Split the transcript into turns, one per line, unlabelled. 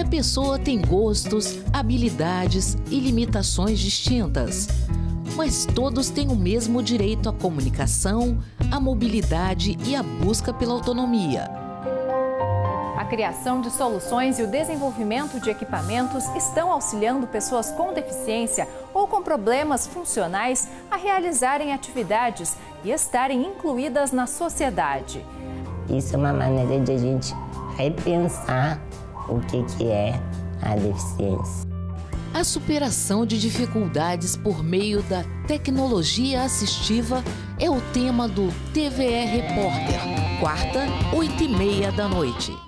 Cada pessoa tem gostos, habilidades e limitações distintas. Mas todos têm o mesmo direito à comunicação, à mobilidade e à busca pela autonomia.
A criação de soluções e o desenvolvimento de equipamentos estão auxiliando pessoas com deficiência ou com problemas funcionais a realizarem atividades e estarem incluídas na sociedade.
Isso é uma maneira de a gente repensar o que, que é a deficiência.
A superação de dificuldades por meio da tecnologia assistiva é o tema do TVE Repórter, quarta, oito e meia da noite.